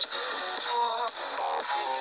沉